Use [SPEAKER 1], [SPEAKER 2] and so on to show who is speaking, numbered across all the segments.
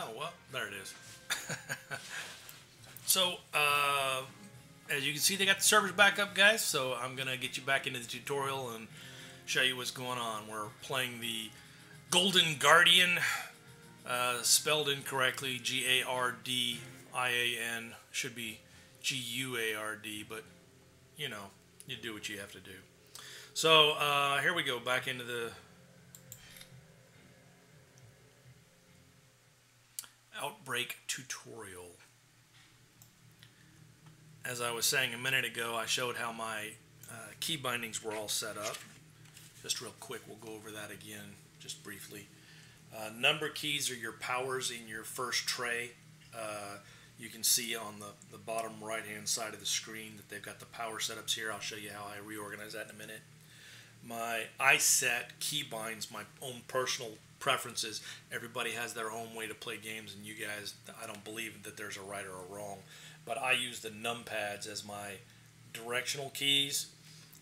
[SPEAKER 1] Oh, well, there it is. so, uh, as you can see, they got the servers back up, guys. So I'm going to get you back into the tutorial and show you what's going on. We're playing the Golden Guardian, uh, spelled incorrectly, G-A-R-D-I-A-N. Should be G-U-A-R-D, but, you know, you do what you have to do. So, uh, here we go, back into the Outbreak tutorial. As I was saying a minute ago, I showed how my uh, key bindings were all set up. Just real quick, we'll go over that again, just briefly. Uh, number keys are your powers in your first tray. Uh, you can see on the, the bottom right hand side of the screen that they've got the power setups here. I'll show you how I reorganize that in a minute. My iSet key binds my own personal preferences. Everybody has their own way to play games, and you guys, I don't believe that there's a right or a wrong. But I use the numpads as my directional keys,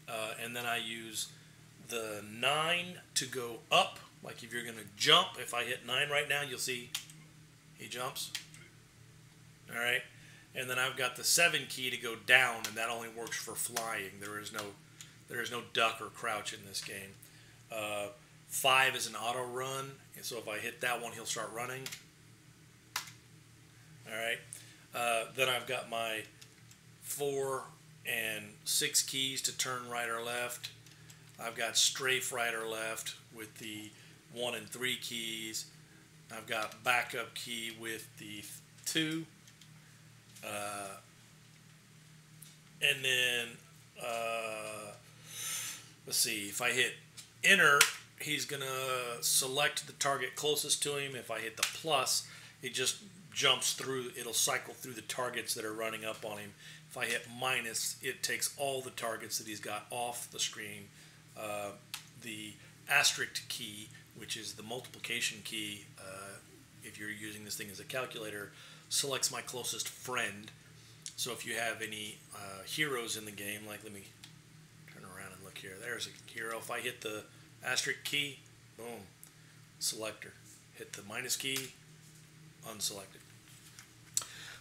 [SPEAKER 1] uh, and then I use the nine to go up. Like if you're going to jump, if I hit nine right now, you'll see he jumps. All right. And then I've got the seven key to go down, and that only works for flying. There is no, there is no duck or crouch in this game. Uh, five is an auto run, and so if I hit that one, he'll start running. All right. Uh, then I've got my four and six keys to turn right or left. I've got strafe right or left with the one and three keys. I've got backup key with the two. Uh, and then, uh, let's see, if I hit enter, he's going to select the target closest to him. If I hit the plus, it just jumps through, it'll cycle through the targets that are running up on him. If I hit minus, it takes all the targets that he's got off the screen. Uh, the asterisk key, which is the multiplication key, uh, if you're using this thing as a calculator, selects my closest friend. So if you have any uh, heroes in the game, like let me turn around and look here. There's a hero. If I hit the asterisk key, boom, selector. Hit the minus key, unselected.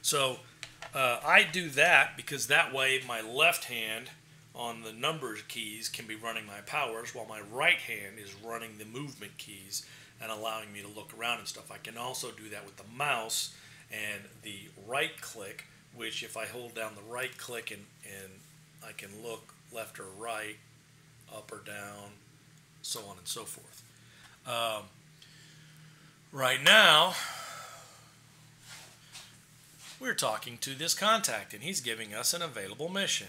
[SPEAKER 1] So uh, I do that because that way my left hand on the numbers keys can be running my powers while my right hand is running the movement keys and allowing me to look around and stuff. I can also do that with the mouse and the right click, which if I hold down the right click and, and I can look left or right, up or down, so on and so forth. Um, right now, we're talking to this contact, and he's giving us an available mission.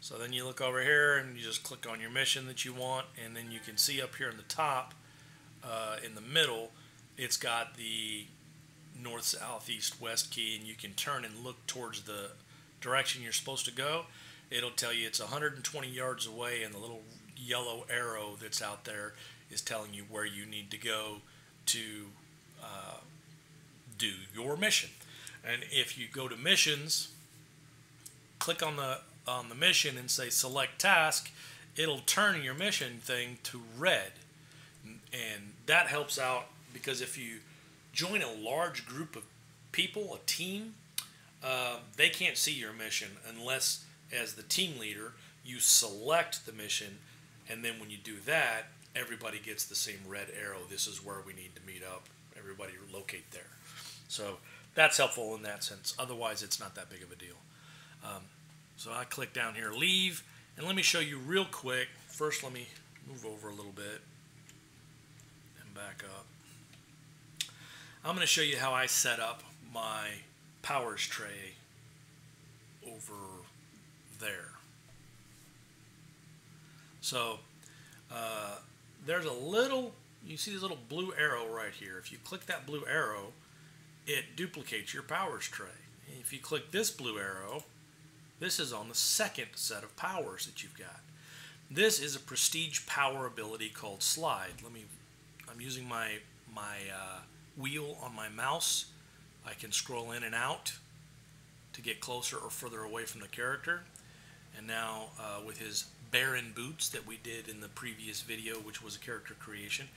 [SPEAKER 1] So then you look over here and you just click on your mission that you want, and then you can see up here in the top, uh, in the middle, it's got the north, south, east, west key, and you can turn and look towards the direction you're supposed to go it'll tell you it's 120 yards away and the little yellow arrow that's out there is telling you where you need to go to uh, do your mission. And if you go to missions, click on the on the mission and say select task, it'll turn your mission thing to red. And that helps out because if you join a large group of people, a team, uh, they can't see your mission unless as the team leader, you select the mission, and then when you do that, everybody gets the same red arrow. This is where we need to meet up. Everybody locate there. So that's helpful in that sense. Otherwise, it's not that big of a deal. Um, so I click down here, leave, and let me show you real quick. First, let me move over a little bit and back up. I'm going to show you how I set up my powers tray over there. So uh, there's a little, you see this little blue arrow right here. If you click that blue arrow, it duplicates your powers tray. If you click this blue arrow, this is on the second set of powers that you've got. This is a prestige power ability called slide. Let me, I'm using my, my uh, wheel on my mouse. I can scroll in and out to get closer or further away from the character and now uh, with his Baron boots that we did in the previous video, which was a character creation,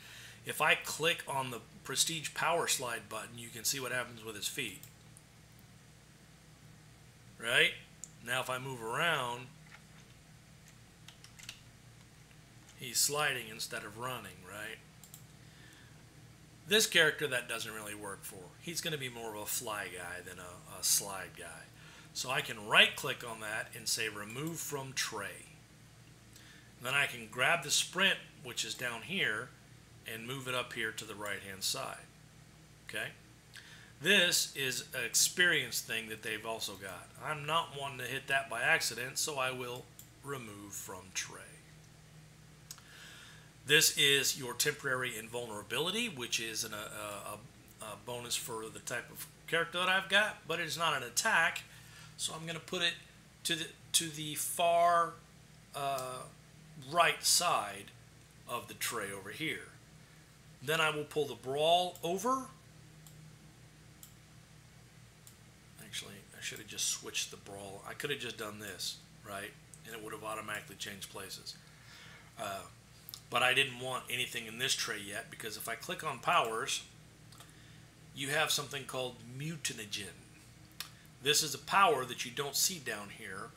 [SPEAKER 1] If I click on the Prestige Power Slide button, you can see what happens with his feet. Right? Now if I move around, he's sliding instead of running, right? This character that doesn't really work for. He's going to be more of a fly guy than a, a slide guy. So I can right click on that and say remove from tray. Then I can grab the sprint, which is down here, and move it up here to the right hand side. Okay? This is an experience thing that they've also got. I'm not wanting to hit that by accident, so I will remove from tray. This is your temporary invulnerability, which is an, a, a, a bonus for the type of character that I've got, but it's not an attack, so I'm going to put it to the to the far uh, right side of the tray over here. Then I will pull the brawl over. Actually, I should have just switched the brawl. I could have just done this, right? And it would have automatically changed places. Uh, but I didn't want anything in this tray yet because if I click on powers, you have something called mutanogen. This is a power that you don't see down here,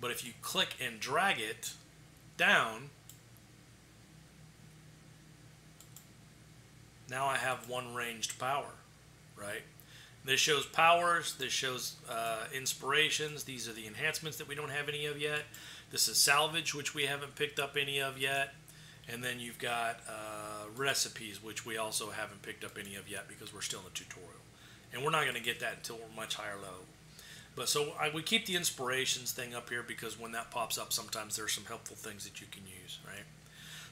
[SPEAKER 1] but if you click and drag it down, now I have one ranged power, right? This shows powers, this shows uh, inspirations, these are the enhancements that we don't have any of yet. This is salvage, which we haven't picked up any of yet. And then you've got uh, recipes, which we also haven't picked up any of yet because we're still in the tutorial. And we're not going to get that until we're much higher level. But so I, we keep the inspirations thing up here because when that pops up, sometimes there's some helpful things that you can use, right?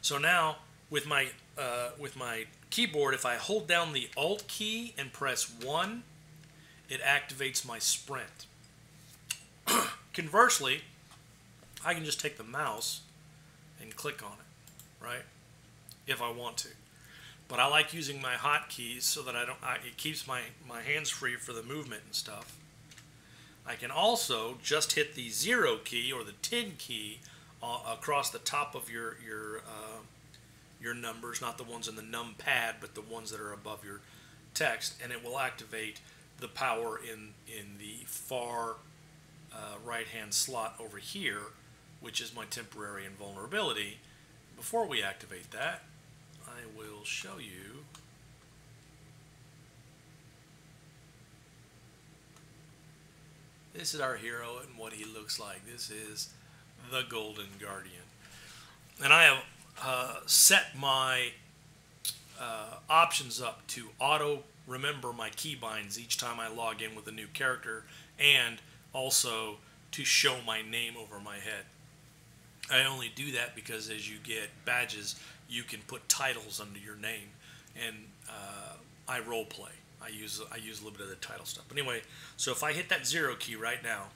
[SPEAKER 1] So now with my uh, with my keyboard, if I hold down the Alt key and press one, it activates my sprint. Conversely, I can just take the mouse and click on it, right? If I want to. But I like using my hotkeys so that I don't. I, it keeps my my hands free for the movement and stuff. I can also just hit the zero key or the 10 key uh, across the top of your your uh, your numbers, not the ones in the num pad, but the ones that are above your text, and it will activate the power in in the far uh, right hand slot over here, which is my temporary invulnerability. Before we activate that, I will show you This is our hero and what he looks like. This is the Golden Guardian. And I have uh, set my uh, options up to auto remember my keybinds each time I log in with a new character and also to show my name over my head. I only do that because as you get badges, you can put titles under your name, and uh, I role play. I use I use a little bit of the title stuff. But anyway, so if I hit that zero key right now,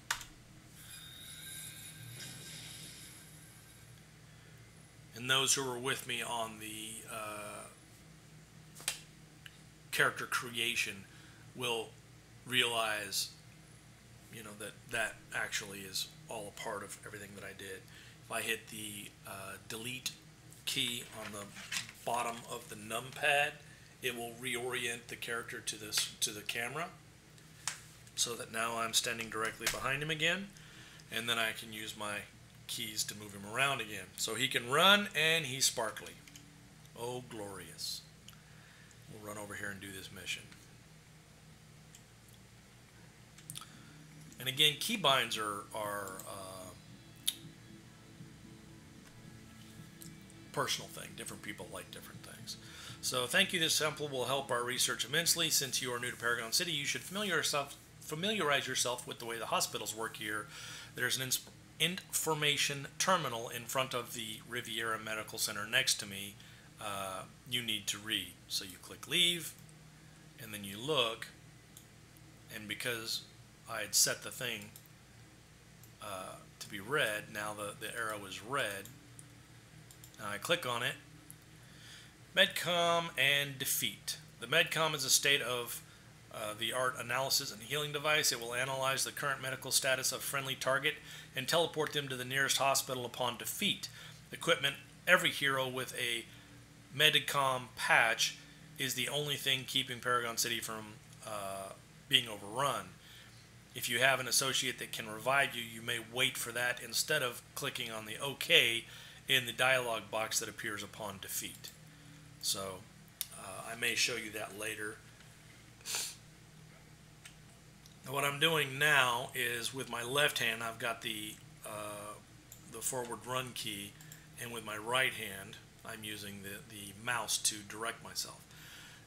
[SPEAKER 1] and those who were with me on the uh, character creation will realize, you know, that that actually is all a part of everything that I did. If I hit the uh, delete key on the bottom of the numpad, it will reorient the character to this to the camera so that now I'm standing directly behind him again and then I can use my keys to move him around again. So he can run and he's sparkly. Oh glorious. We'll run over here and do this mission. And again keybinds are are uh, personal thing. Different people like different things so thank you. This sample will help our research immensely. Since you are new to Paragon City, you should familiar yourself, familiarize yourself with the way the hospitals work here. There's an information terminal in front of the Riviera Medical Center next to me uh, you need to read. So you click leave, and then you look, and because I had set the thing uh, to be red, now the, the arrow is red. Now I click on it, Medcom and Defeat. The Medcom is a state of uh, the art analysis and healing device. It will analyze the current medical status of friendly target and teleport them to the nearest hospital upon defeat. Equipment every hero with a Medicom patch is the only thing keeping Paragon City from uh, being overrun. If you have an associate that can revive you, you may wait for that instead of clicking on the OK in the dialog box that appears upon defeat. So uh, I may show you that later. What I'm doing now is with my left hand, I've got the uh, the forward run key, and with my right hand, I'm using the, the mouse to direct myself.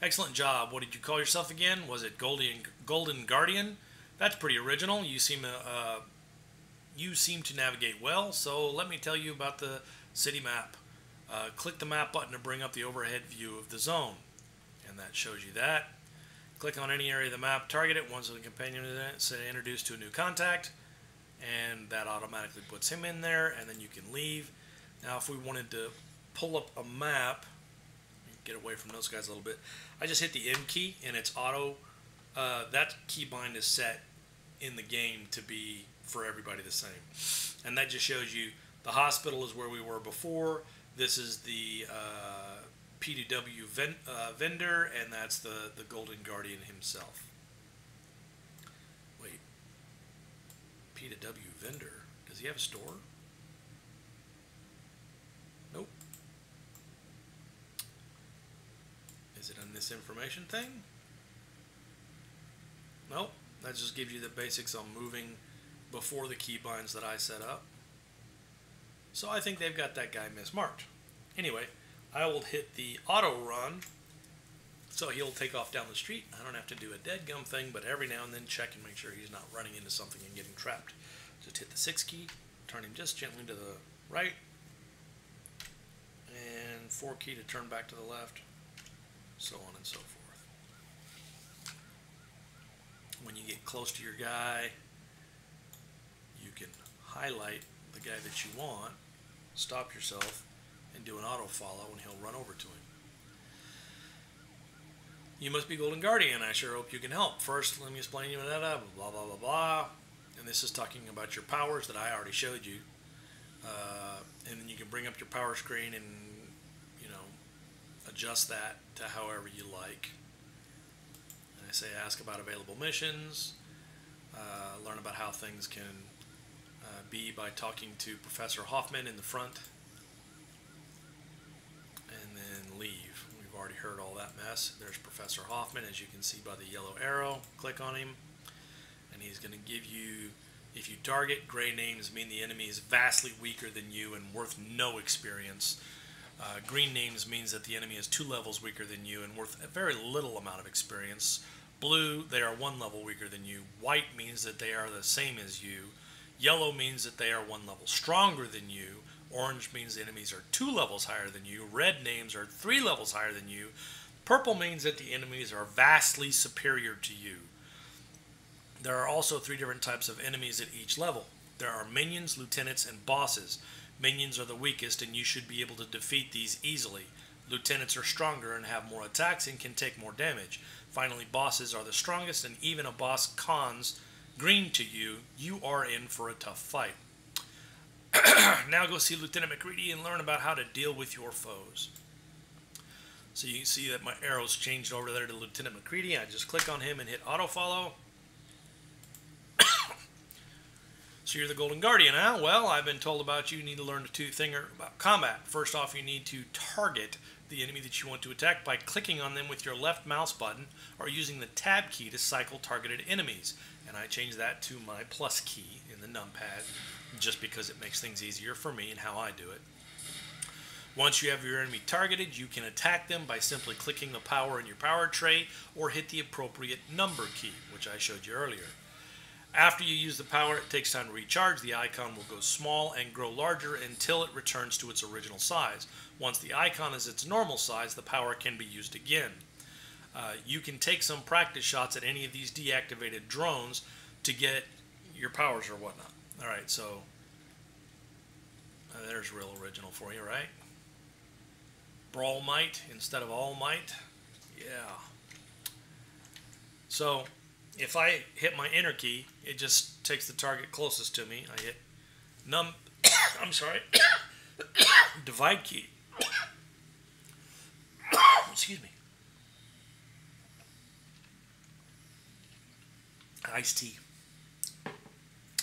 [SPEAKER 1] Excellent job. What did you call yourself again? Was it Golden Golden Guardian? That's pretty original. You seem uh, you seem to navigate well. So let me tell you about the city map. Uh, click the map button to bring up the overhead view of the zone, and that shows you that. Click on any area of the map, target it. Once the companion is say introduced to a new contact, and that automatically puts him in there, and then you can leave. Now, if we wanted to pull up a map, get away from those guys a little bit, I just hit the M key, and it's auto. Uh, that keybind is set in the game to be for everybody the same, and that just shows you the hospital is where we were before. This is the uh, P2W ven- uh, vendor, and that's the, the Golden Guardian himself. Wait. P2W vendor? Does he have a store? Nope. Is it on this information thing? Nope. That just gives you the basics on moving before the keybinds that I set up. So I think they've got that guy mismarked. Anyway, I will hit the auto run so he'll take off down the street. I don't have to do a dead gum thing, but every now and then check and make sure he's not running into something and getting trapped. Just hit the 6 key, turn him just gently to the right, and 4 key to turn back to the left, so on and so forth. When you get close to your guy, you can highlight the guy that you want, stop yourself, and do an auto follow, and he'll run over to him. You must be Golden Guardian. I sure hope you can help. First, let me explain you that. Blah blah blah blah. And this is talking about your powers that I already showed you. Uh, and then you can bring up your power screen and you know adjust that to however you like. And I say ask about available missions. Uh, learn about how things can uh, be by talking to Professor Hoffman in the front and then leave. We've already heard all that mess. There's Professor Hoffman, as you can see by the yellow arrow. Click on him, and he's going to give you, if you target, gray names mean the enemy is vastly weaker than you and worth no experience. Uh, green names means that the enemy is two levels weaker than you and worth a very little amount of experience. Blue, they are one level weaker than you. White means that they are the same as you. Yellow means that they are one level stronger than you. Orange means the enemies are two levels higher than you. Red names are three levels higher than you. Purple means that the enemies are vastly superior to you. There are also three different types of enemies at each level. There are minions, lieutenants, and bosses. Minions are the weakest, and you should be able to defeat these easily. Lieutenants are stronger and have more attacks and can take more damage. Finally, bosses are the strongest, and even a boss cons green to you, you are in for a tough fight. now go see Lieutenant McCready and learn about how to deal with your foes. So you can see that my arrows changed over there to Lieutenant McCready. I just click on him and hit auto follow. so you're the Golden Guardian, huh? Well, I've been told about you. You need to learn the two thing about combat. First off, you need to target the enemy that you want to attack by clicking on them with your left mouse button or using the tab key to cycle targeted enemies. And I change that to my plus key in the numpad just because it makes things easier for me and how I do it. Once you have your enemy targeted, you can attack them by simply clicking the power in your power tray or hit the appropriate number key, which I showed you earlier. After you use the power, it takes time to recharge. The icon will go small and grow larger until it returns to its original size. Once the icon is its normal size, the power can be used again. Uh, you can take some practice shots at any of these deactivated drones to get your powers or whatnot. All right, so uh, there's real original for you, right? Brawl might instead of all might. Yeah. So if I hit my enter key, it just takes the target closest to me. I hit num. I'm sorry. divide key. excuse me. Iced tea.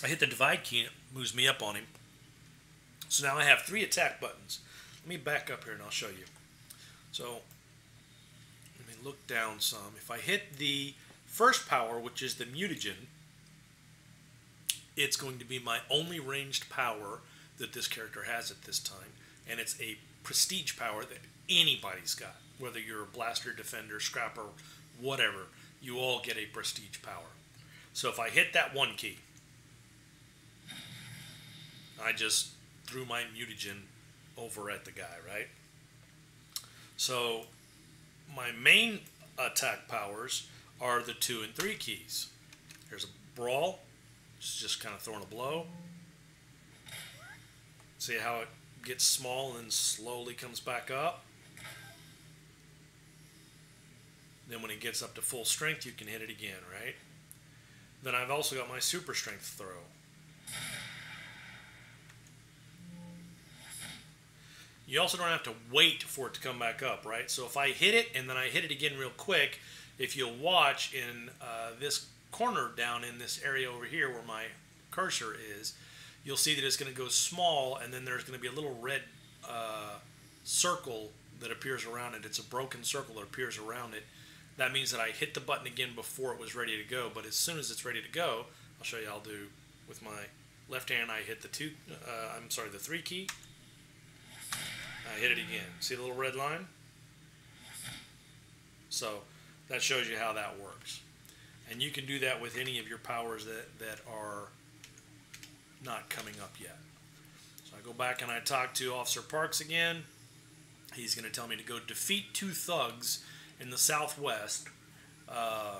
[SPEAKER 1] I hit the divide key and it moves me up on him. So now I have three attack buttons. Let me back up here and I'll show you. So let me look down some. If I hit the first power, which is the mutagen, it's going to be my only ranged power that this character has at this time. And it's a prestige power that anybody's got. Whether you're a blaster, defender, scrapper, whatever, you all get a prestige power. So if I hit that one key, I just threw my mutagen over at the guy, right? So my main attack powers are the two and three keys. Here's a brawl, it's just kind of throwing a blow. See how it gets small and then slowly comes back up. Then when it gets up to full strength, you can hit it again, right? Then I've also got my super strength throw. You also don't have to wait for it to come back up, right? So if I hit it and then I hit it again real quick, if you'll watch in uh, this corner down in this area over here where my cursor is, you'll see that it's going to go small and then there's going to be a little red uh, circle that appears around it. It's a broken circle that appears around it. That means that I hit the button again before it was ready to go, but as soon as it's ready to go, I'll show you I'll do with my left hand I hit the two, uh, I'm sorry, the three key, I hit it again. See the little red line? So that shows you how that works. And you can do that with any of your powers that, that are not coming up yet. So I go back and I talk to Officer Parks again. He's going to tell me to go defeat two thugs in the southwest. Uh,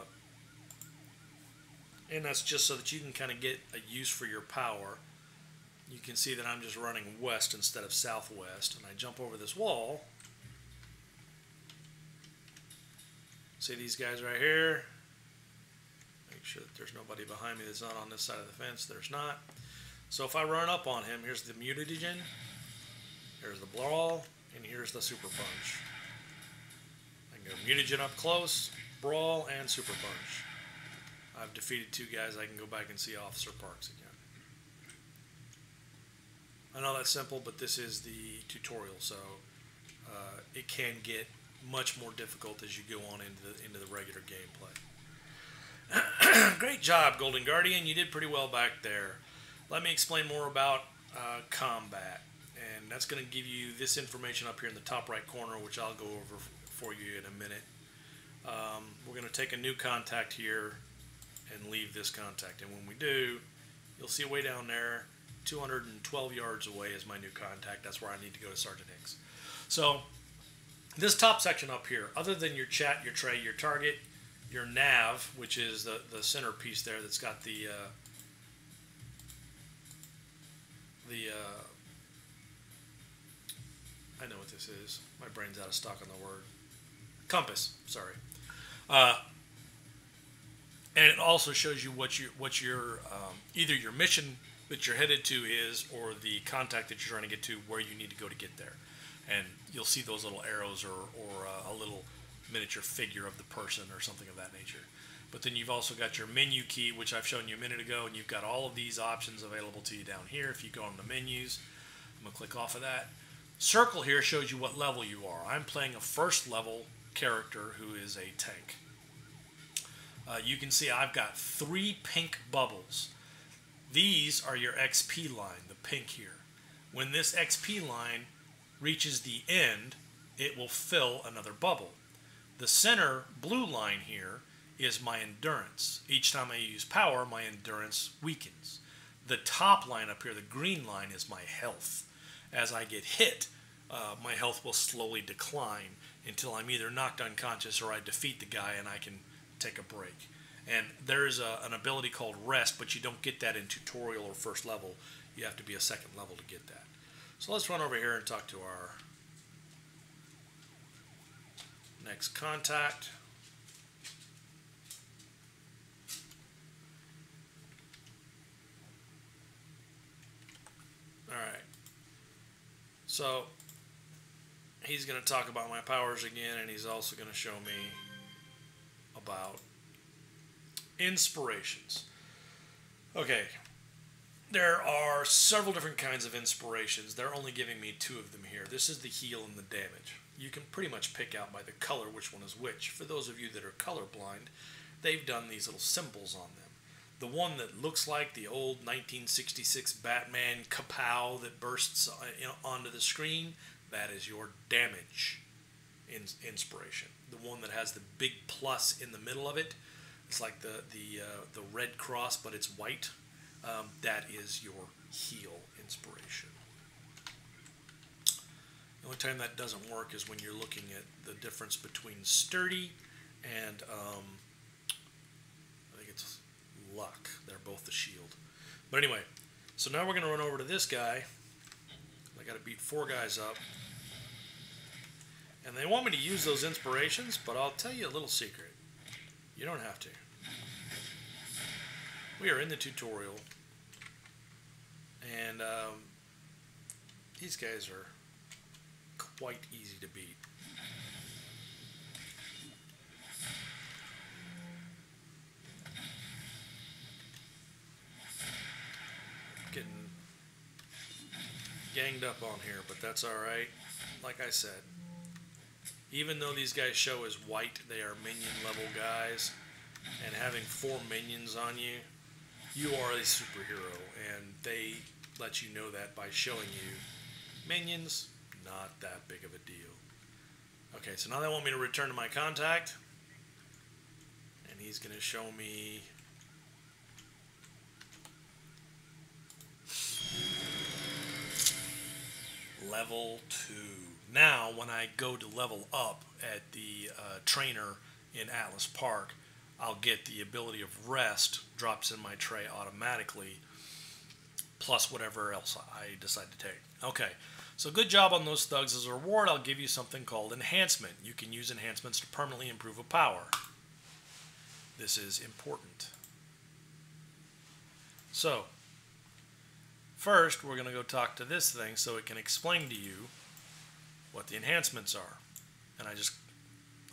[SPEAKER 1] and that's just so that you can kind of get a use for your power you can see that I'm just running west instead of southwest. And I jump over this wall. See these guys right here? Make sure that there's nobody behind me that's not on this side of the fence. There's not. So if I run up on him, here's the mutagen, here's the brawl, and here's the super punch. Go mutagen up close, brawl, and super punch. I've defeated two guys. I can go back and see Officer Parks again. I know that's simple, but this is the tutorial, so uh, it can get much more difficult as you go on into the, into the regular gameplay. Great job, Golden Guardian. You did pretty well back there. Let me explain more about uh, combat. And that's going to give you this information up here in the top right corner, which I'll go over for you in a minute. Um, we're going to take a new contact here and leave this contact. And when we do, you'll see way down there 212 yards away is my new contact. That's where I need to go to Sergeant Hicks. So this top section up here, other than your chat, your tray, your target, your nav, which is the, the center piece there that's got the uh, the uh, I know what this is. My brain's out of stock on the word compass. Sorry. Uh, and it also shows you what you what your um, either your mission that you're headed to is, or the contact that you're trying to get to, where you need to go to get there. And you'll see those little arrows or, or uh, a little miniature figure of the person or something of that nature. But then you've also got your menu key, which I've shown you a minute ago, and you've got all of these options available to you down here. If you go on the menus, I'm going to click off of that. Circle here shows you what level you are. I'm playing a first level character who is a tank. Uh, you can see I've got three pink bubbles. These are your XP line, the pink here. When this XP line reaches the end, it will fill another bubble. The center blue line here is my endurance. Each time I use power, my endurance weakens. The top line up here, the green line, is my health. As I get hit, uh, my health will slowly decline until I'm either knocked unconscious or I defeat the guy and I can take a break. And there is a, an ability called rest, but you don't get that in tutorial or first level. You have to be a second level to get that. So let's run over here and talk to our next contact. All right. So he's going to talk about my powers again, and he's also going to show me about inspirations. Okay, there are several different kinds of inspirations. They're only giving me two of them here. This is the heal and the damage. You can pretty much pick out by the color which one is which. For those of you that are colorblind, they've done these little symbols on them. The one that looks like the old 1966 Batman kapow that bursts uh, onto the screen, that is your damage inspiration. The one that has the big plus in the middle of it, it's like the the uh, the red cross, but it's white. Um, that is your heal inspiration. The only time that doesn't work is when you're looking at the difference between sturdy and um, I think it's luck. They're both the shield. But anyway, so now we're going to run over to this guy. I got to beat four guys up. And they want me to use those inspirations, but I'll tell you a little secret. You don't have to. We are in the tutorial, and um, these guys are quite easy to beat. Getting ganged up on here, but that's alright. Like I said, even though these guys show as white, they are minion level guys, and having four minions on you, you are a superhero, and they let you know that by showing you minions, not that big of a deal. Okay, so now they want me to return to my contact, and he's going to show me level 2. Now, when I go to level up at the uh, trainer in Atlas Park, I'll get the ability of rest drops in my tray automatically, plus whatever else I decide to take. Okay, so good job on those thugs. As a reward, I'll give you something called enhancement. You can use enhancements to permanently improve a power. This is important. So, first we're going to go talk to this thing so it can explain to you what the enhancements are. And I just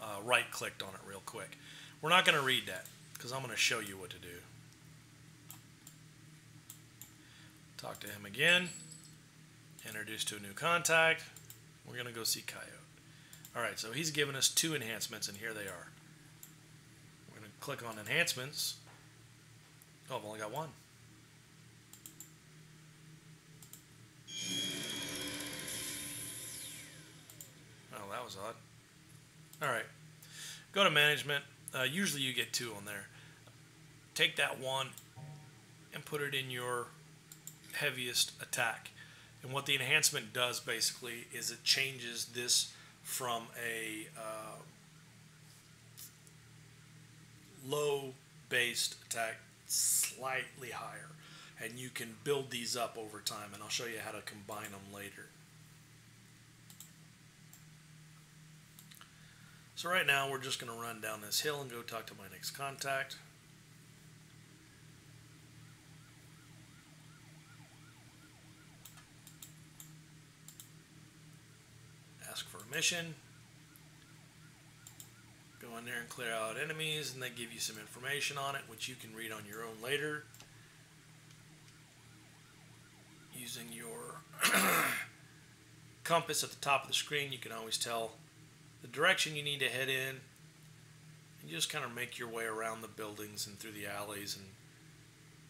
[SPEAKER 1] uh, right clicked on it real quick. We're not going to read that because I'm going to show you what to do. Talk to him again. Introduce to a new contact. We're going to go see Coyote. Alright, so he's given us two enhancements, and here they are. We're going to click on enhancements. Oh, I've only got one. Oh, that was odd. Alright. Go to management. Uh, usually you get two on there. Take that one and put it in your heaviest attack. And what the enhancement does basically is it changes this from a uh, low based attack slightly higher. And you can build these up over time, and I'll show you how to combine them later. So right now we're just going to run down this hill and go talk to my next contact. Ask for a mission. Go in there and clear out enemies and they give you some information on it which you can read on your own later. Using your compass at the top of the screen you can always tell the direction you need to head in, and you just kind of make your way around the buildings and through the alleys and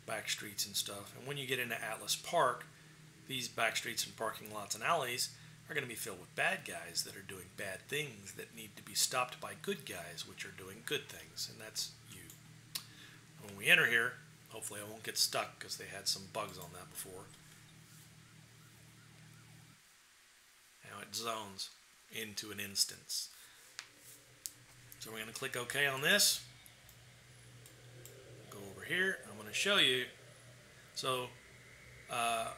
[SPEAKER 1] back streets and stuff. And when you get into Atlas Park, these back streets and parking lots and alleys are going to be filled with bad guys that are doing bad things that need to be stopped by good guys, which are doing good things, and that's you. When we enter here, hopefully I won't get stuck because they had some bugs on that before. Zones into an instance. So we're going to click OK on this. Go over here. I'm going to show you. So uh,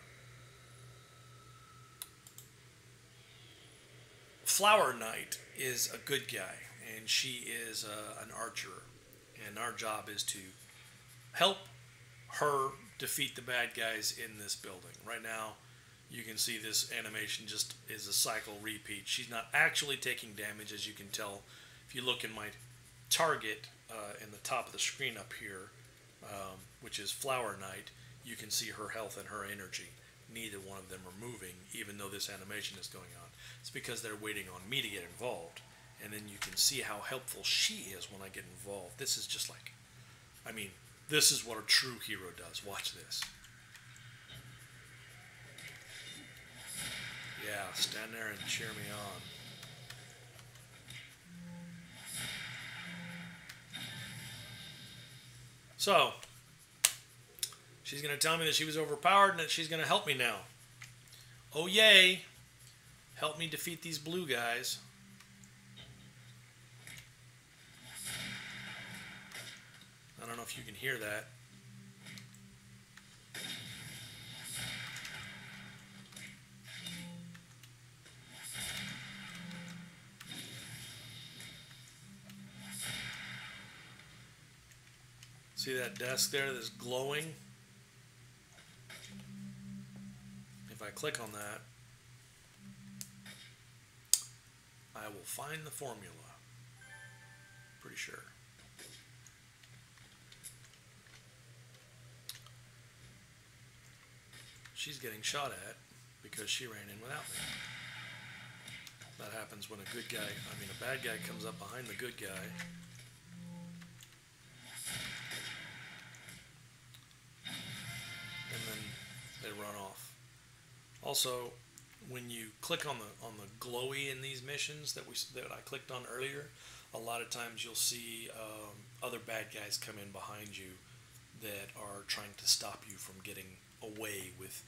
[SPEAKER 1] Flower Knight is a good guy, and she is uh, an archer. And our job is to help her defeat the bad guys in this building. Right now, you can see this animation just is a cycle repeat. She's not actually taking damage, as you can tell if you look in my target uh, in the top of the screen up here, um, which is Flower Knight. You can see her health and her energy. Neither one of them are moving, even though this animation is going on. It's because they're waiting on me to get involved, and then you can see how helpful she is when I get involved. This is just like, I mean, this is what a true hero does. Watch this. Yeah, stand there and cheer me on. So, she's going to tell me that she was overpowered and that she's going to help me now. Oh, yay! Help me defeat these blue guys. I don't know if you can hear that. See that desk there that's glowing? If I click on that, I will find the formula. Pretty sure. She's getting shot at because she ran in without me. That happens when a good guy, I mean a bad guy comes up behind the good guy Also, when you click on the on the glowy in these missions that we that I clicked on earlier, a lot of times you'll see um, other bad guys come in behind you that are trying to stop you from getting away with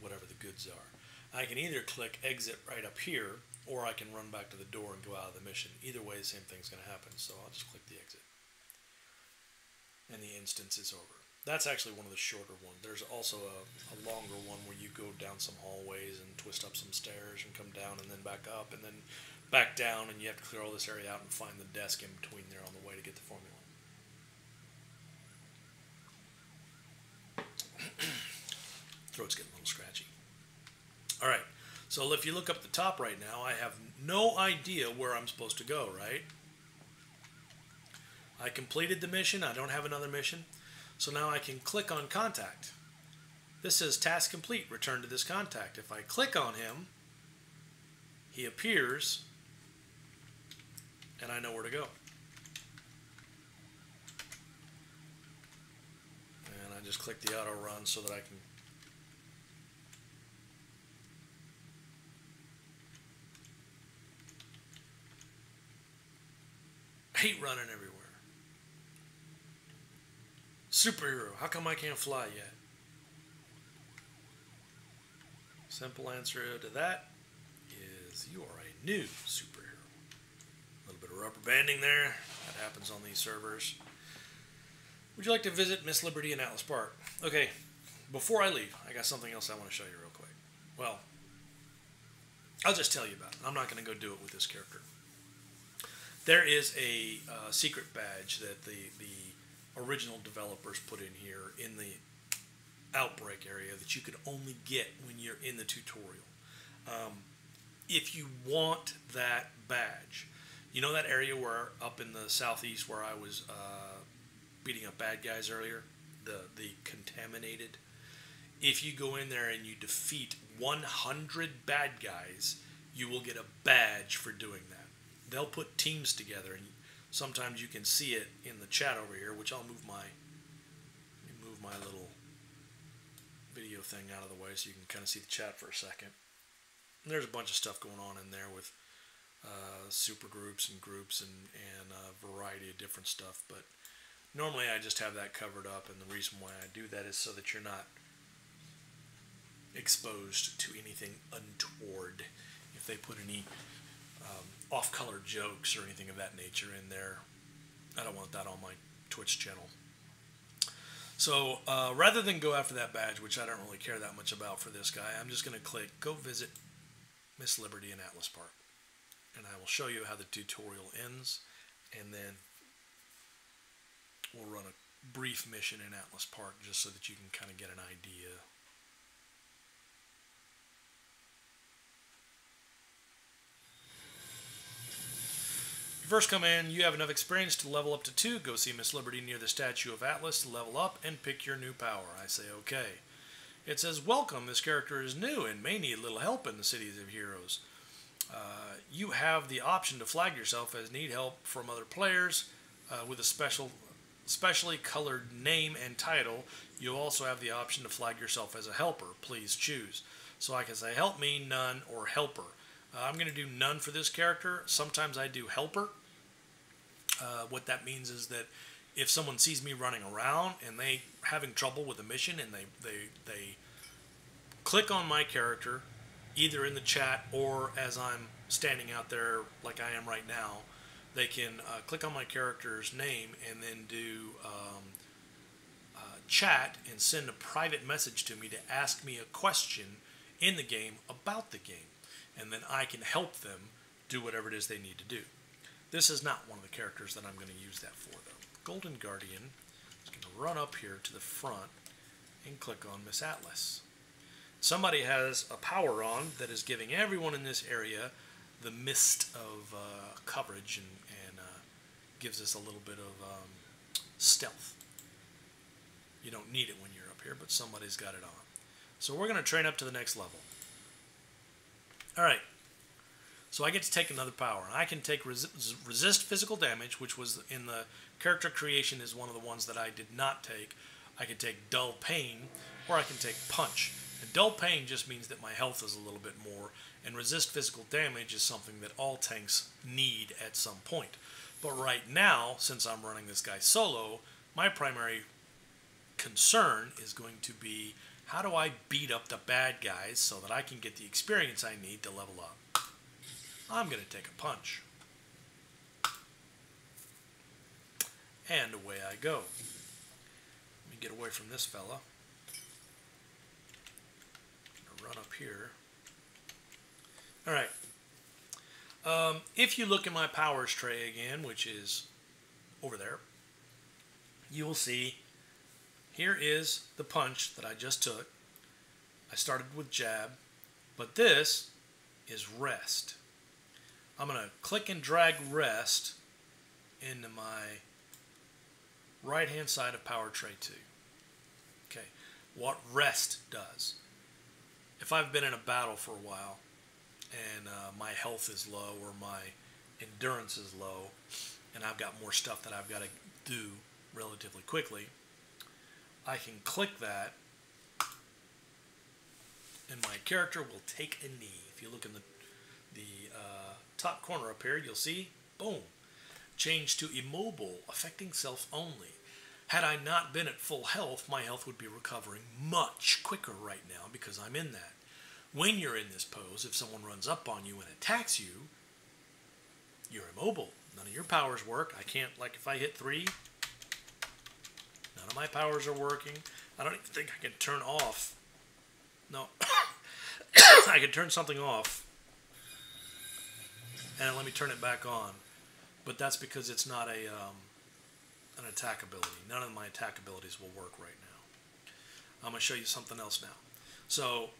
[SPEAKER 1] whatever the goods are. I can either click exit right up here, or I can run back to the door and go out of the mission. Either way, the same thing's going to happen. So I'll just click the exit, and the instance is over. That's actually one of the shorter ones. There's also a, a longer one where you go down some hallways and twist up some stairs and come down and then back up and then back down and you have to clear all this area out and find the desk in between there on the way to get the formula. Throat's getting a little scratchy. All right, so if you look up the top right now, I have no idea where I'm supposed to go, right? I completed the mission. I don't have another mission. So now I can click on contact. This says task complete, return to this contact. If I click on him, he appears and I know where to go. And I just click the auto run so that I can hate running everywhere. Superhero. How come I can't fly yet? Simple answer to that is you are a new superhero. A little bit of rubber banding there. That happens on these servers. Would you like to visit Miss Liberty in Atlas Park? Okay, before I leave, I got something else I want to show you real quick. Well, I'll just tell you about it. I'm not going to go do it with this character. There is a uh, secret badge that the, the original developers put in here in the outbreak area that you could only get when you're in the tutorial. Um, if you want that badge, you know that area where up in the southeast where I was uh, beating up bad guys earlier, the the contaminated. If you go in there and you defeat 100 bad guys, you will get a badge for doing that. They'll put teams together and sometimes you can see it in the chat over here, which I'll move my move my little video thing out of the way so you can kind of see the chat for a second. And there's a bunch of stuff going on in there with uh, super groups and groups and, and a variety of different stuff. But normally I just have that covered up, and the reason why I do that is so that you're not exposed to anything untoward. If they put any um, off-color jokes or anything of that nature in there. I don't want that on my Twitch channel. So uh, rather than go after that badge, which I don't really care that much about for this guy, I'm just going to click Go Visit Miss Liberty in Atlas Park. And I will show you how the tutorial ends, and then we'll run a brief mission in Atlas Park just so that you can kind of get an idea first come in, you have enough experience to level up to two. Go see Miss Liberty near the statue of Atlas to level up and pick your new power. I say okay. It says, Welcome, this character is new and may need a little help in the cities of heroes. Uh, you have the option to flag yourself as need help from other players uh, with a special, specially colored name and title. You also have the option to flag yourself as a helper. Please choose. So I can say help me, none, or helper. Uh, I'm going to do none for this character. Sometimes I do helper. Uh, what that means is that if someone sees me running around and they having trouble with a mission and they, they, they click on my character either in the chat or as I'm standing out there like I am right now, they can uh, click on my character's name and then do um, uh, chat and send a private message to me to ask me a question in the game about the game. And then I can help them do whatever it is they need to do. This is not one of the characters that I'm going to use that for, though. Golden Guardian is going to run up here to the front and click on Miss Atlas. Somebody has a power on that is giving everyone in this area the mist of uh, coverage and, and uh, gives us a little bit of um, stealth. You don't need it when you're up here, but somebody's got it on. So we're going to train up to the next level. All right. So I get to take another power. And I can take resist physical damage, which was in the character creation is one of the ones that I did not take. I can take dull pain, or I can take punch. And dull pain just means that my health is a little bit more, and resist physical damage is something that all tanks need at some point. But right now, since I'm running this guy solo, my primary concern is going to be how do I beat up the bad guys so that I can get the experience I need to level up? I'm going to take a punch. And away I go. Let me get away from this fella. Run up here. All right. Um, if you look at my powers tray again, which is over there, you will see here is the punch that I just took. I started with jab, but this is rest. I'm going to click and drag rest into my right hand side of power tray 2. Okay, what rest does. If I've been in a battle for a while and uh, my health is low or my endurance is low and I've got more stuff that I've got to do relatively quickly, I can click that and my character will take a knee. If you look in the, top corner up here, you'll see, boom, change to immobile, affecting self only. Had I not been at full health, my health would be recovering much quicker right now because I'm in that. When you're in this pose, if someone runs up on you and attacks you, you're immobile. None of your powers work. I can't, like, if I hit three, None of my powers are working. I don't even think I can turn off. No. I can turn something off. And let me turn it back on. But that's because it's not a um, an attack ability. None of my attack abilities will work right now. I'm going to show you something else now. So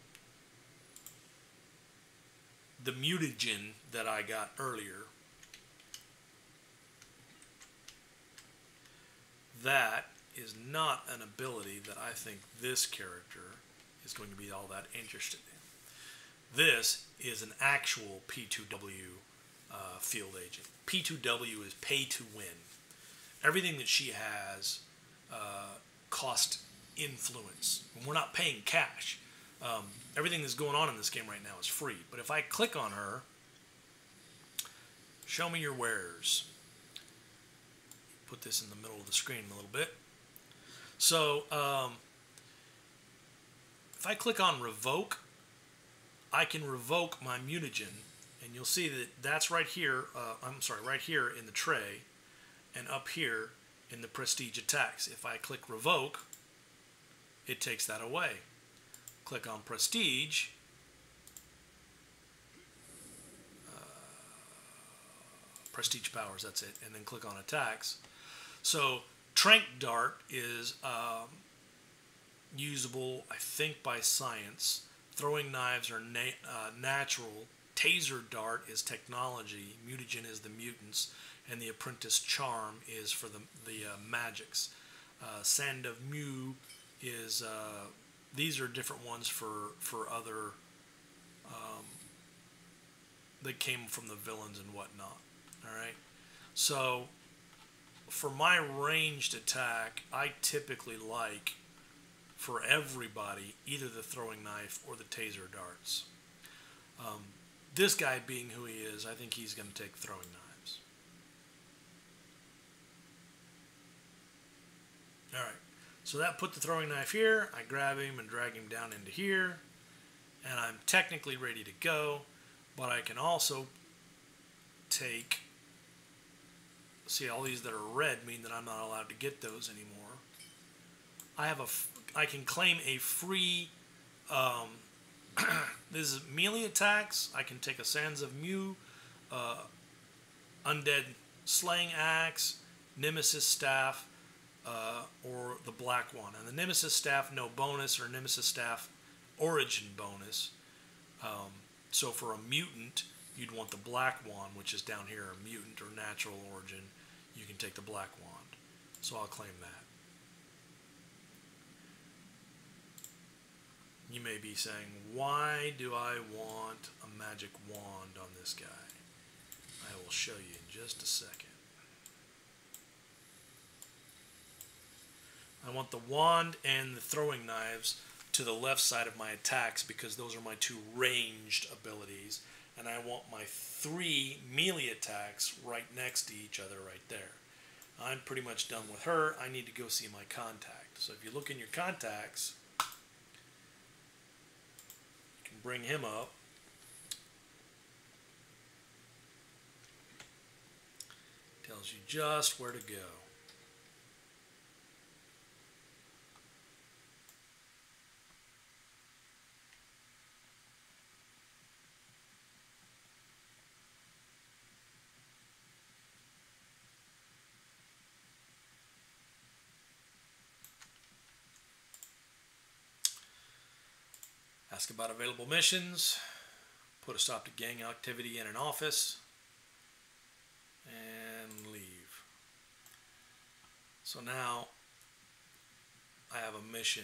[SPEAKER 1] the mutagen that I got earlier, that is not an ability that I think this character is going to be all that interested in. This is an actual P2W uh, field agent. P2W is pay to win. Everything that she has uh, cost influence. we're not paying cash. Um, everything that's going on in this game right now is free. But if I click on her, show me your wares. Put this in the middle of the screen a little bit. So um, if I click on revoke, I can revoke my mutagen, and you'll see that that's right here. Uh, I'm sorry, right here in the tray, and up here in the prestige attacks. If I click revoke, it takes that away. Click on prestige. Uh, prestige powers, that's it, and then click on attacks. So Trank Dart is um, usable, I think, by science. Throwing knives are na uh, natural Taser Dart is technology, Mutagen is the mutants, and the Apprentice Charm is for the the uh, magics. Uh, Sand of Mu is uh, these are different ones for for other um, that came from the villains and whatnot. All right, so for my ranged attack, I typically like for everybody either the throwing knife or the taser darts. Um, this guy being who he is, I think he's going to take throwing knives. All right, so that put the throwing knife here. I grab him and drag him down into here, and I'm technically ready to go, but I can also take See, all these that are red mean that I'm not allowed to get those anymore. I have a, I can claim a free, um, this is melee attacks. I can take a Sands of Mu, uh, Undead Slaying Axe, Nemesis Staff, uh, or the Black Wand. And the Nemesis Staff, no bonus, or Nemesis Staff origin bonus. Um, so for a mutant, you'd want the Black Wand, which is down here, a mutant or natural origin you can take the black wand. So I'll claim that. You may be saying, why do I want a magic wand on this guy? I will show you in just a second. I want the wand and the throwing knives to the left side of my attacks because those are my two ranged abilities and I want my three melee attacks right next to each other right there. I'm pretty much done with her. I need to go see my contact. So if you look in your contacts, you can bring him up. Tells you just where to go. Ask about available missions, put a stop to gang activity in an office, and leave. So now I have a mission.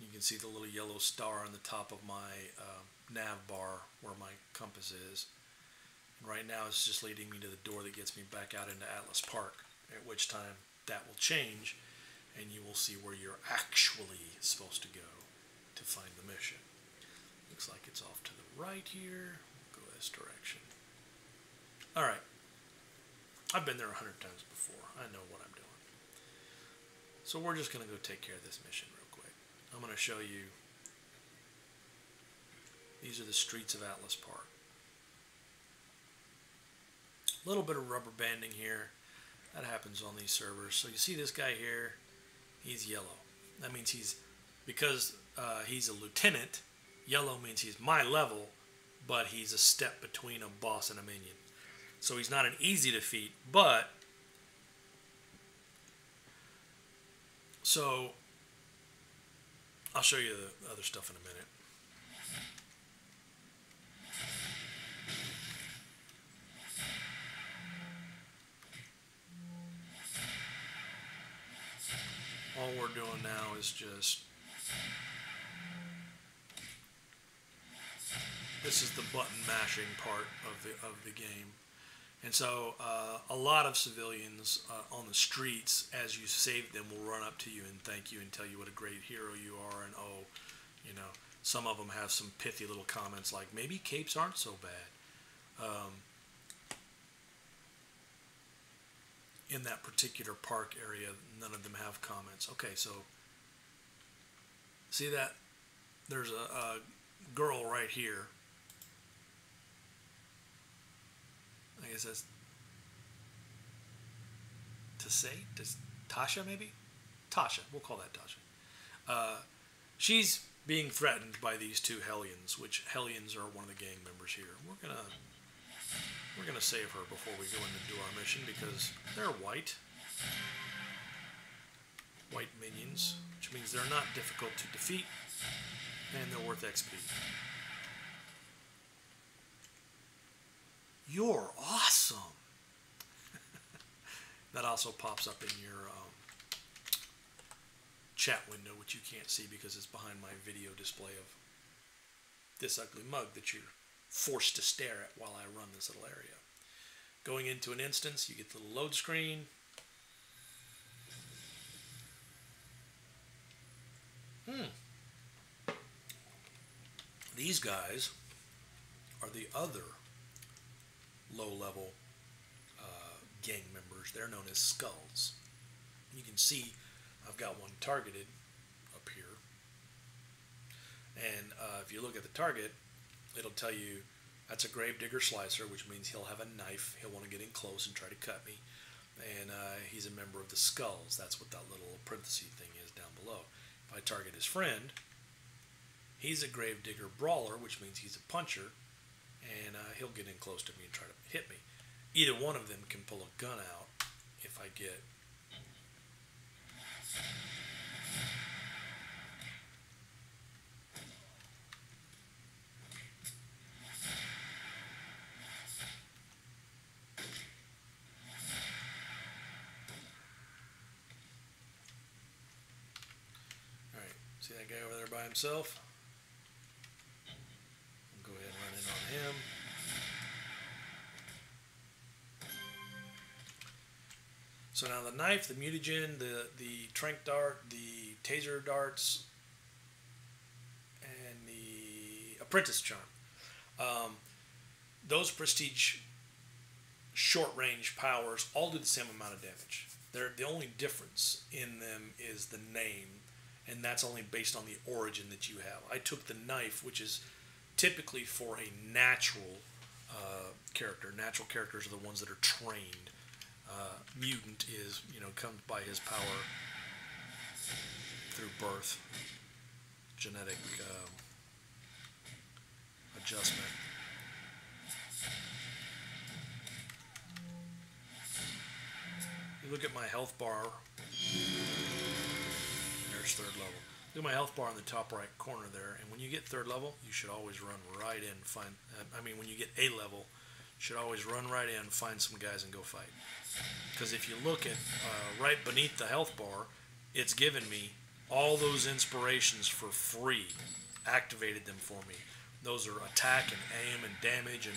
[SPEAKER 1] You can see the little yellow star on the top of my uh, nav bar where my compass is. And right now it's just leading me to the door that gets me back out into Atlas Park, at which time that will change and you will see where you're actually supposed to go to find the mission. Looks like it's off to the right here. Go this direction. All right. I've been there a hundred times before. I know what I'm doing. So we're just going to go take care of this mission real quick. I'm going to show you. These are the streets of Atlas Park. A little bit of rubber banding here. That happens on these servers. So you see this guy here, he's yellow. That means he's, because uh, he's a lieutenant, Yellow means he's my level, but he's a step between a boss and a minion. So he's not an easy defeat, but so I'll show you the other stuff in a minute. All we're doing now is just this is the button mashing part of the of the game. And so uh, a lot of civilians uh, on the streets, as you save them, will run up to you and thank you and tell you what a great hero you are. And oh, you know, some of them have some pithy little comments like, maybe capes aren't so bad. Um, in that particular park area, none of them have comments. Okay, so see that? There's a, a girl right here I guess that's to say does Tasha maybe? Tasha we'll call that Tasha. Uh, she's being threatened by these two Hellions which Hellions are one of the gang members here. We're gonna we're gonna save her before we go in and do our mission because they're white. White minions which means they're not difficult to defeat and they're worth XP You're awesome. that also pops up in your um, chat window, which you can't see because it's behind my video display of this ugly mug that you're forced to stare at while I run this little area. Going into an instance, you get the load screen. Hmm. These guys are the other low-level uh, gang members. They're known as skulls. You can see I've got one targeted up here. And uh, if you look at the target, it'll tell you that's a gravedigger slicer, which means he'll have a knife. He'll want to get in close and try to cut me. And uh, he's a member of the skulls. That's what that little parenthesis thing is down below. If I target his friend, he's a gravedigger brawler, which means he's a puncher. And uh, he'll get in close to me and try to hit me. Either one of them can pull a gun out if I get Alright, see that guy over there by himself? Go ahead and run in on him. So now the knife, the mutagen, the the trank dart, the taser darts, and the apprentice charm. Um, those prestige short range powers all do the same amount of damage. They're, the only difference in them is the name, and that's only based on the origin that you have. I took the knife, which is typically for a natural uh, character. Natural characters are the ones that are trained. Uh, mutant is, you know, comes by his power through birth, genetic um, adjustment. You look at my health bar. There's third level. At my health bar in the top right corner there. And when you get third level, you should always run right in. Find. Uh, I mean, when you get A level, you should always run right in, find some guys, and go fight. Because if you look at uh, right beneath the health bar, it's given me all those inspirations for free. Activated them for me. Those are attack and aim and damage and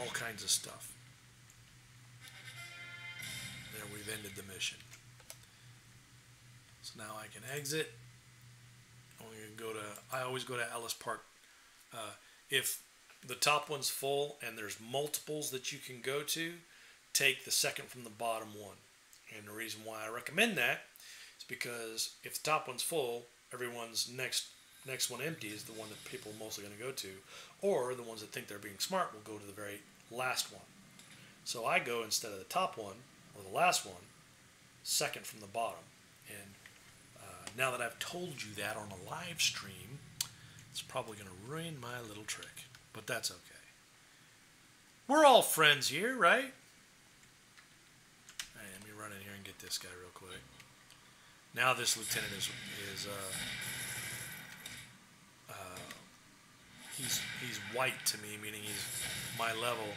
[SPEAKER 1] all kinds of stuff. There, we've ended the mission. So now I can exit. Going to go to. I always go to Atlas Park. Uh, if the top one's full and there's multiples that you can go to, take the second from the bottom one. And the reason why I recommend that is because if the top one's full, everyone's next next one empty is the one that people are mostly going to go to, or the ones that think they're being smart will go to the very last one. So I go instead of the top one or the last one, second from the bottom. And now that I've told you that on a live stream, it's probably going to ruin my little trick, but that's okay. We're all friends here, right? Let me run in here and get this guy real quick. Now this lieutenant is is uh, uh, he's he's white to me, meaning he's my level,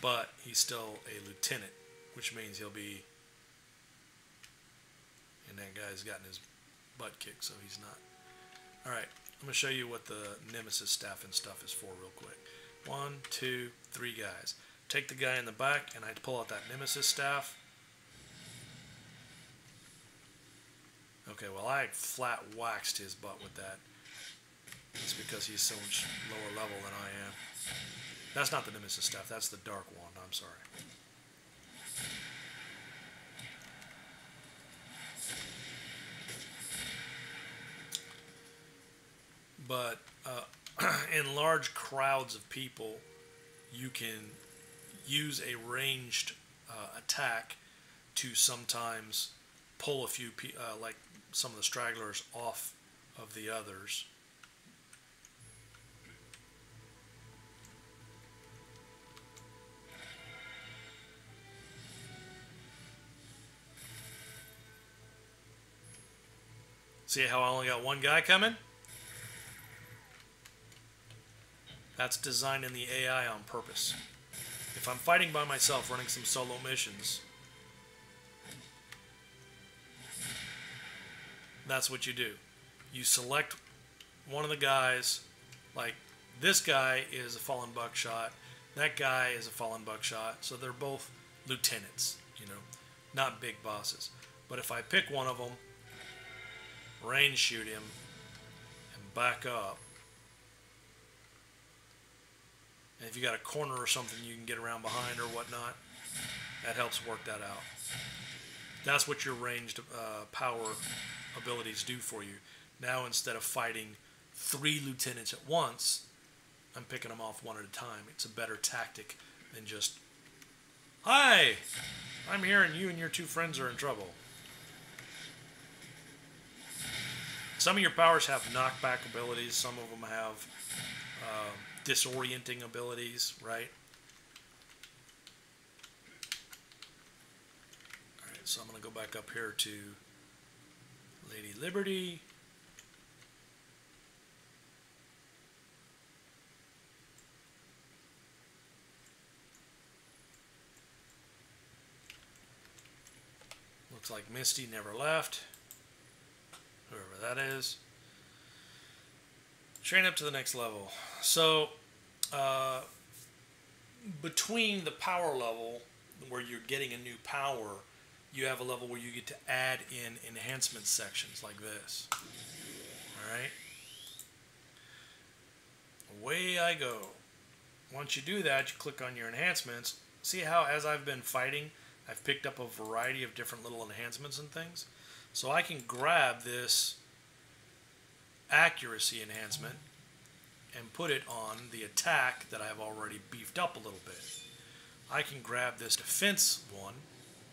[SPEAKER 1] but he's still a lieutenant, which means he'll be. And that guy's gotten his butt kicked, so he's not. All right, I'm gonna show you what the Nemesis staff and stuff is for real quick. One, two, three guys. Take the guy in the back, and I pull out that Nemesis staff. Okay, well, I flat waxed his butt with that. It's because he's so much lower level than I am. That's not the Nemesis staff, that's the Dark Wand, I'm sorry. But uh, in large crowds of people, you can use a ranged uh, attack to sometimes pull a few, pe- uh, like some of the stragglers, off of the others. See how I only got one guy coming? That's designed in the AI on purpose. If I'm fighting by myself, running some solo missions, that's what you do. You select one of the guys, like this guy is a fallen buckshot, that guy is a fallen buckshot, so they're both lieutenants, you know, not big bosses. But if I pick one of them, range shoot him, and back up, and if you got a corner or something you can get around behind or whatnot, that helps work that out. That's what your ranged uh, power abilities do for you. Now instead of fighting three lieutenants at once, I'm picking them off one at a time. It's a better tactic than just, Hi, I'm here and you and your two friends are in trouble. Some of your powers have knockback abilities, some of them have uh, disorienting abilities, right? Alright, so I'm going to go back up here to Lady Liberty. Looks like Misty never left. Whoever that is. Train up to the next level. So, uh, between the power level where you're getting a new power, you have a level where you get to add in enhancement sections like this. Alright? Away I go. Once you do that, you click on your enhancements. See how as I've been fighting, I've picked up a variety of different little enhancements and things. So I can grab this accuracy enhancement and put it on the attack that I've already beefed up a little bit. I can grab this defense one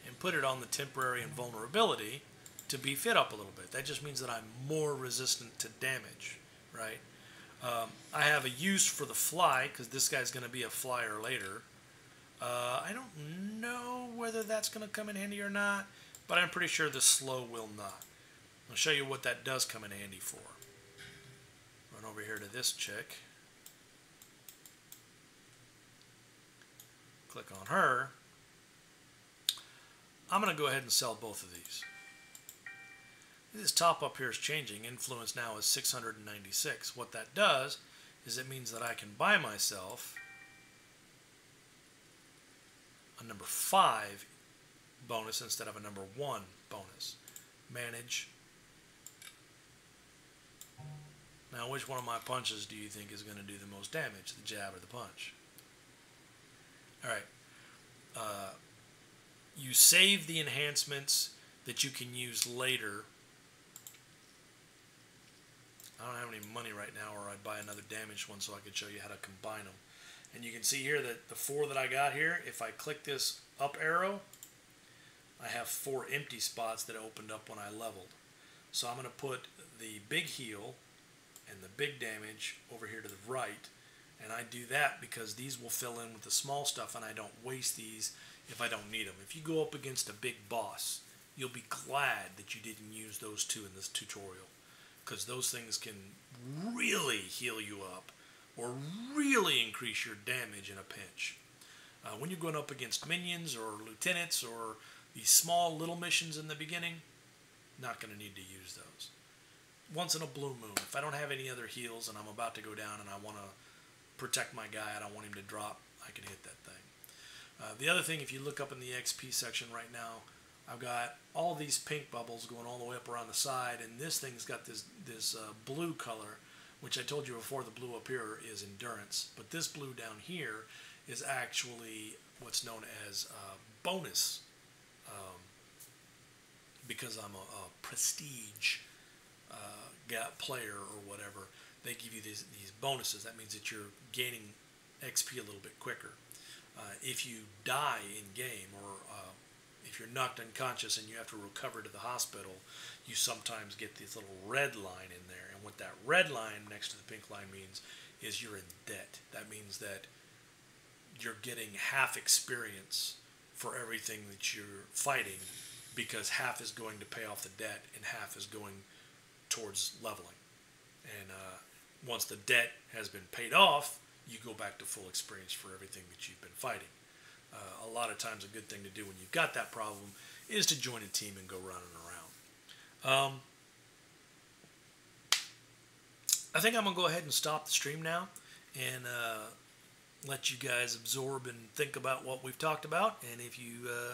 [SPEAKER 1] and put it on the temporary invulnerability to beef it up a little bit. That just means that I'm more resistant to damage, right? Um, I have a use for the fly because this guy's going to be a flyer later. Uh, I don't know whether that's going to come in handy or not, but I'm pretty sure the slow will not. I'll show you what that does come in handy for. Over here to this chick. Click on her. I'm going to go ahead and sell both of these. This top up here is changing. Influence now is 696. What that does is it means that I can buy myself a number 5 bonus instead of a number 1 bonus. Manage. Now, which one of my punches do you think is going to do the most damage, the jab or the punch? All right. Uh, you save the enhancements that you can use later. I don't have any money right now, or I'd buy another damaged one so I could show you how to combine them. And you can see here that the four that I got here, if I click this up arrow, I have four empty spots that opened up when I leveled. So I'm going to put the big heal and the big damage over here to the right. And I do that because these will fill in with the small stuff and I don't waste these if I don't need them. If you go up against a big boss, you'll be glad that you didn't use those two in this tutorial because those things can really heal you up or really increase your damage in a pinch. Uh, when you're going up against minions or lieutenants or these small little missions in the beginning, not going to need to use those. Once in a blue moon, if I don't have any other heals and I'm about to go down and I want to protect my guy, I don't want him to drop, I can hit that thing. Uh, the other thing, if you look up in the XP section right now, I've got all these pink bubbles going all the way up around the side, and this thing's got this this uh, blue color, which I told you before. The blue up here is endurance, but this blue down here is actually what's known as bonus, um, because I'm a, a prestige uh, player or whatever. They give you these these bonuses. That means that you're gaining XP a little bit quicker. Uh, if you die in game or uh, if you're knocked unconscious and you have to recover to the hospital, you sometimes get this little red line in there. And what that red line next to the pink line means is you're in debt. That means that you're getting half experience for everything that you're fighting because half is going to pay off the debt and half is going towards leveling. And uh, once the debt has been paid off, you go back to full experience for everything that you've been fighting. uh, a lot of times a good thing to do when you've got that problem is to join a team and go running around. Um, I think I'm gonna go ahead and stop the stream now and uh, let you guys absorb and think about what we've talked about. And if you uh,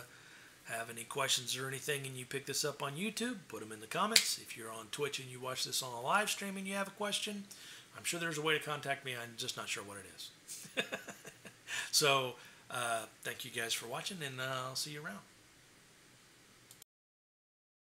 [SPEAKER 1] have any questions or anything and you pick this up on YouTube, put them in the comments. If you're on Twitch and you watch this on a live stream and you have a question, I'm sure there's a way to contact me. I'm just not sure what it is. so, uh, thank you guys for watching, and uh, I'll see you around.